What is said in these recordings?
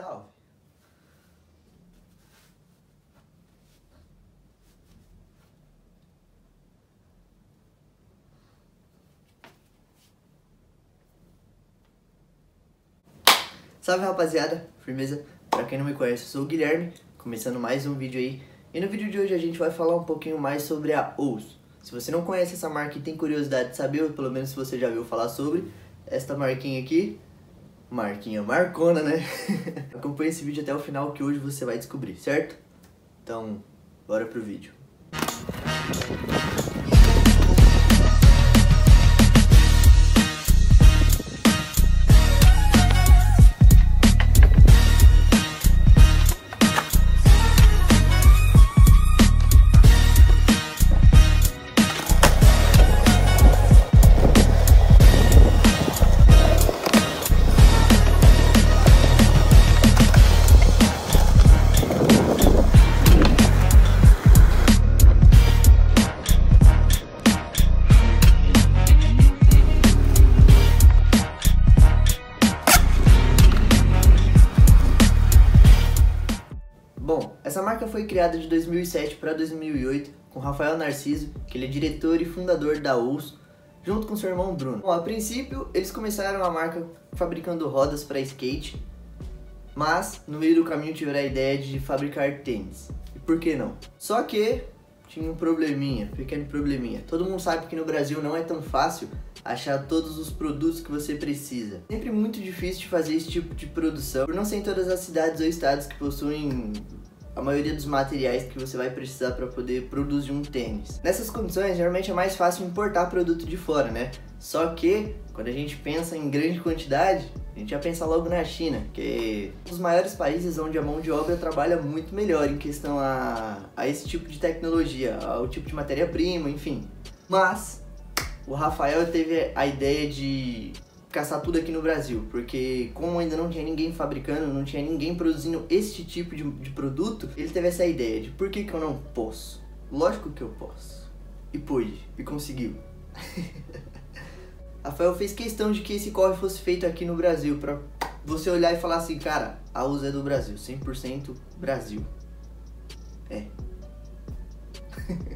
Salve! Salve rapaziada, firmeza? Pra quem não me conhece, eu sou o Guilherme, começando mais um vídeo aí. E no vídeo de hoje a gente vai falar um pouquinho mais sobre a OUS. Se você não conhece essa marca e tem curiosidade de saber, ou pelo menos se você já viu falar sobre, esta marquinha aqui, marquinha marcona, né? Acompanhe esse vídeo até o final que hoje você vai descobrir, certo? Então, bora pro vídeo. Bom, essa marca foi criada de 2007 para 2008 com Rafael Narciso, que ele é diretor e fundador da OUS, junto com seu irmão Bruno. Bom, a princípio, eles começaram a marca fabricando rodas para skate, mas no meio do caminho tiveram a ideia de fabricar tênis. E por que não? Só que tinha um probleminha, pequeno probleminha. Todo mundo sabe que no Brasil não é tão fácil achar todos os produtos que você precisa. Sempre muito difícil de fazer esse tipo de produção, por não ser em todas as cidades ou estados que possuem a maioria dos materiais que você vai precisar para poder produzir um tênis. Nessas condições, geralmente é mais fácil importar produto de fora, né? Só que quando a gente pensa em grande quantidade, a gente já pensa logo na China, que é um dos maiores países onde a mão de obra trabalha muito melhor em questão a, a esse tipo de tecnologia, ao tipo de matéria-prima, enfim. Mas o Rafael teve a ideia de caçar tudo aqui no Brasil, porque como ainda não tinha ninguém fabricando, não tinha ninguém produzindo este tipo de, de produto, ele teve essa ideia de por que, que eu não posso? Lógico que eu posso. E pôde, e conseguiu. Rafael fez questão de que esse corre fosse feito aqui no Brasil, pra você olhar e falar assim, cara, a USA é do Brasil, 100% Brasil. É.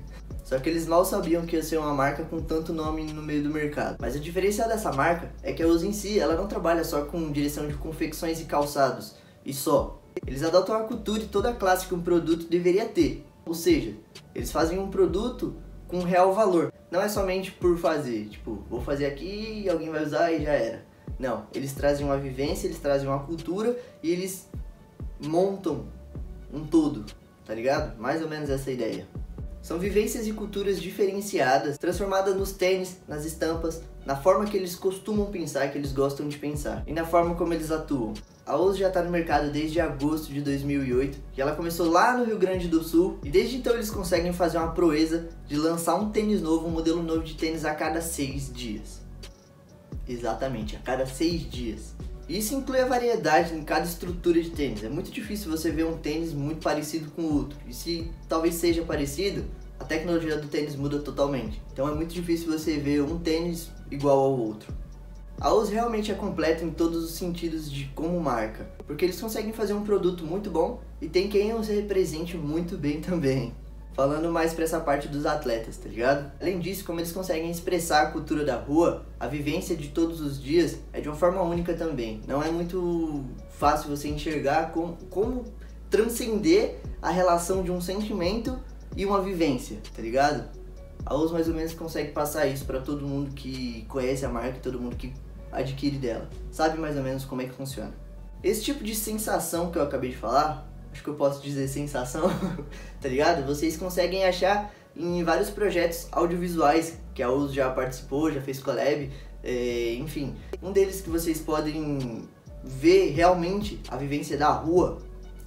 Só que eles mal sabiam que ia ser uma marca com tanto nome no meio do mercado. Mas a diferença dessa marca é que a USA em si, ela não trabalha só com direção de confecções e calçados, e só. Eles adotam a cultura e toda a classe que um produto deveria ter. Ou seja, eles fazem um produto com real valor. Não é somente por fazer, tipo, vou fazer aqui e alguém vai usar e já era. Não, eles trazem uma vivência, eles trazem uma cultura e eles montam um todo, tá ligado? Mais ou menos essa ideia. São vivências e culturas diferenciadas, transformadas nos tênis, nas estampas, na forma que eles costumam pensar, que eles gostam de pensar, e na forma como eles atuam. A Ouse já está no mercado desde agosto de 2008, e ela começou lá no Rio Grande do Sul, e desde então eles conseguem fazer uma proeza de lançar um tênis novo, um modelo novo de tênis a cada seis dias. Exatamente, a cada seis dias. Isso inclui a variedade em cada estrutura de tênis. É muito difícil você ver um tênis muito parecido com o outro. E se talvez seja parecido, a tecnologia do tênis muda totalmente. Então é muito difícil você ver um tênis igual ao outro. A OUS realmente é completa em todos os sentidos de como marca, porque eles conseguem fazer um produto muito bom e tem quem os represente muito bem também. Falando mais pra essa parte dos atletas, tá ligado? Além disso, como eles conseguem expressar a cultura da rua, a vivência de todos os dias é de uma forma única também. Não é muito fácil você enxergar como, como transcender a relação de um sentimento e uma vivência, tá ligado? A OUS mais ou menos consegue passar isso para todo mundo que conhece a marca e todo mundo que adquire dela. Sabe mais ou menos como é que funciona. Esse tipo de sensação que eu acabei de falar acho que eu posso dizer sensação, tá ligado? Vocês conseguem achar em vários projetos audiovisuais que a Uso já participou, já fez collab, é, enfim. Um deles que vocês podem ver realmente a vivência da rua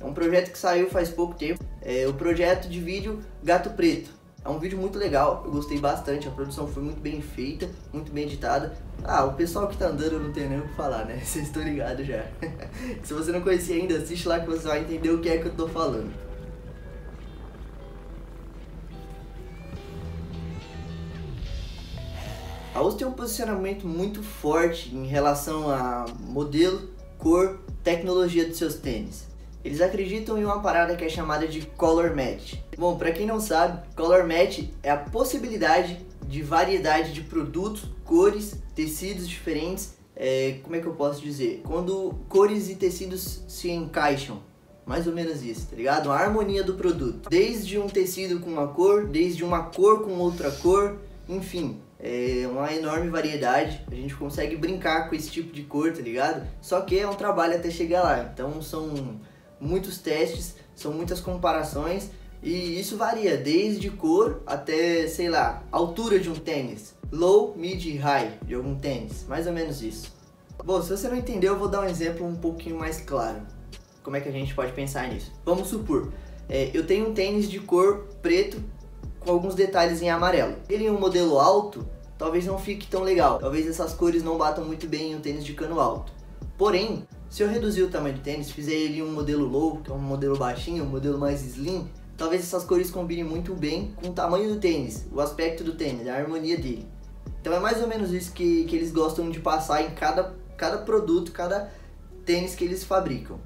é um projeto que saiu faz pouco tempo, é o projeto de vídeo Gato Preto. É um vídeo muito legal, eu gostei bastante, a produção foi muito bem feita, muito bem editada. Ah, o pessoal que tá andando não tenho nem o que falar, né? Vocês estão ligados já. Se você não conhecia ainda, assiste lá que você vai entender o que é que eu tô falando. A USP tem um posicionamento muito forte em relação a modelo cor, tecnologia dos seus tênis. Eles acreditam em uma parada que é chamada de color match. Bom, para quem não sabe, color match é a possibilidade de variedade de produtos, cores, tecidos diferentes. É, como é que eu posso dizer? Quando cores e tecidos se encaixam. Mais ou menos isso, tá ligado? A harmonia do produto. Desde um tecido com uma cor, desde uma cor com outra cor, enfim, é uma enorme variedade. A gente consegue brincar com esse tipo de cor, tá ligado? Só que é um trabalho até chegar lá. Então são muitos testes, são muitas comparações e isso varia desde cor até, sei lá, altura de um tênis. Low, mid e high de algum tênis, mais ou menos isso. Bom, se você não entendeu, eu vou dar um exemplo um pouquinho mais claro. Como é que a gente pode pensar nisso? Vamos supor, é, eu tenho um tênis de cor preto com alguns detalhes em amarelo. Ele em um modelo alto, talvez não fique tão legal. Talvez essas cores não batam muito bem em um tênis de cano alto. Porém, se eu reduzir o tamanho do tênis, fizer ele um modelo low, que é um modelo baixinho, um modelo mais slim, talvez essas cores combinem muito bem com o tamanho do tênis, o aspecto do tênis, a harmonia dele. Então é mais ou menos isso que, que eles gostam de passar em cada, cada produto, cada tênis que eles fabricam.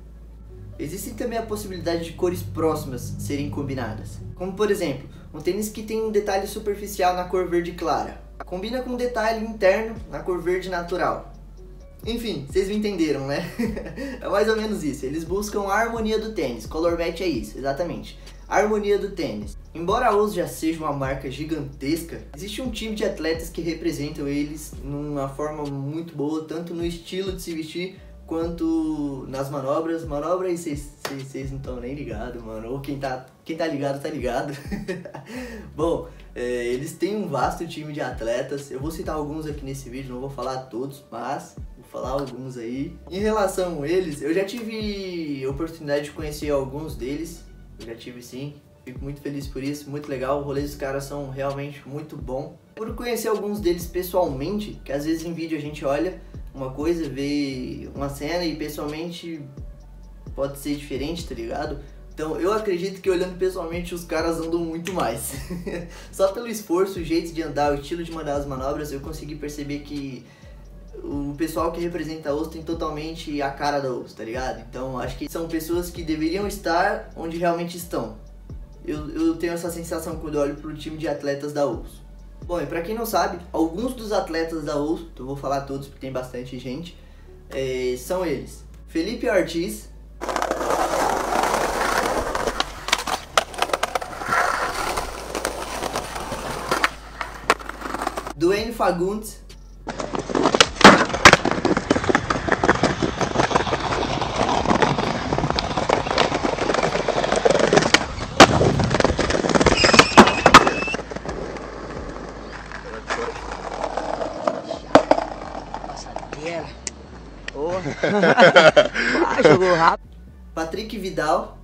Existe também a possibilidade de cores próximas serem combinadas. Como por exemplo, um tênis que tem um detalhe superficial na cor verde clara. Combina com um detalhe interno na cor verde natural. Enfim, vocês me entenderam, né? é mais ou menos isso. Eles buscam a harmonia do tênis. Color match é isso, exatamente. Harmonia do tênis. Embora a Oz já seja uma marca gigantesca, existe um time de atletas que representam eles numa forma muito boa, tanto no estilo de se vestir quanto nas manobras. Manobras vocês não estão nem ligados, mano. Ou quem tá, quem tá ligado, tá ligado. Bom, é, eles têm um vasto time de atletas. Eu vou citar alguns aqui nesse vídeo, não vou falar todos, mas falar alguns aí. Em relação a eles, eu já tive oportunidade de conhecer alguns deles. Já tive sim. Fico muito feliz por isso, muito legal. O rolê dos caras são realmente muito bom. Por conhecer alguns deles pessoalmente, que às vezes em vídeo a gente olha uma coisa, vê uma cena e pessoalmente pode ser diferente, tá ligado? Então eu acredito que olhando pessoalmente os caras andam muito mais. Só pelo esforço, o jeito de andar, o estilo de mandar as manobras, eu consegui perceber que o pessoal que representa a OS tem totalmente a cara da OS, tá ligado? Então acho que são pessoas que deveriam estar onde realmente estão. Eu, eu tenho essa sensação quando olho pro time de atletas da OS. Bom, e pra quem não sabe, alguns dos atletas da OS, eu vou falar todos porque tem bastante gente, é, são eles. Felipe Ortiz, Duane Fagundes, ah, jogou rápido. Patrick Vidal.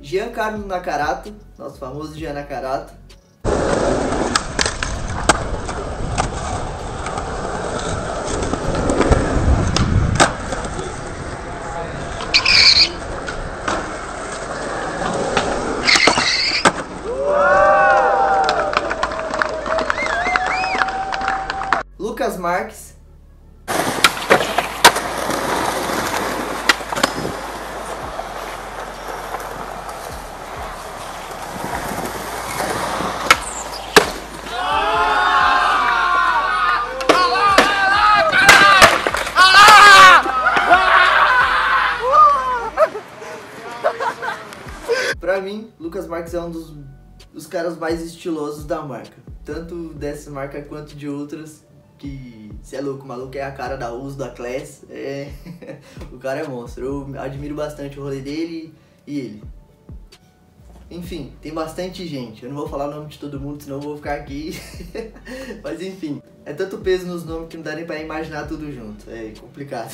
Giancarlo Nakarato, nosso famoso Gian Nakarato. Lucas Marques. Mim, Lucas Marques é um dos, dos caras mais estilosos da marca. Tanto dessa marca quanto de outras que você é louco, o maluco é a cara da uso da Class, é... o cara é monstro, eu admiro bastante o rolê dele e ele. Enfim, tem bastante gente, eu não vou falar o nome de todo mundo, senão eu vou ficar aqui, mas enfim, é tanto peso nos nomes que não dá nem pra imaginar tudo junto, é complicado.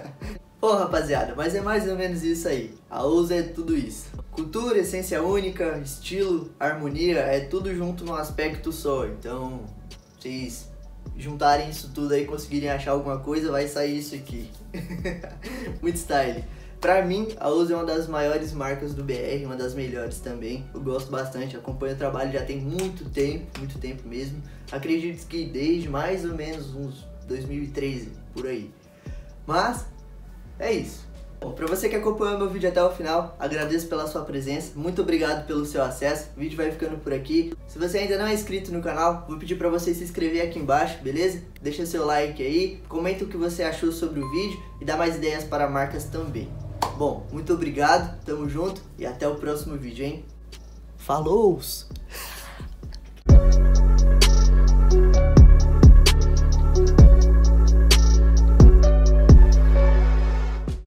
Pô, rapaziada, mas é mais ou menos isso aí, a uso é tudo isso. Cultura, essência única, estilo, harmonia, é tudo junto num aspecto só, então vocês juntarem isso tudo aí, conseguirem achar alguma coisa, vai sair isso aqui. Muito style. Pra mim, a Uzi é uma das maiores marcas do BR, uma das melhores também. Eu gosto bastante, acompanho o trabalho já tem muito tempo, muito tempo mesmo. Acredito que desde mais ou menos uns 2013, por aí. Mas, é isso. Bom, pra você que acompanhou meu vídeo até o final, agradeço pela sua presença, muito obrigado pelo seu acesso, o vídeo vai ficando por aqui. Se você ainda não é inscrito no canal, vou pedir pra você se inscrever aqui embaixo, beleza? Deixa seu like aí, comenta o que você achou sobre o vídeo e dá mais ideias para marcas também. Bom, muito obrigado, tamo junto e até o próximo vídeo, hein? Falou!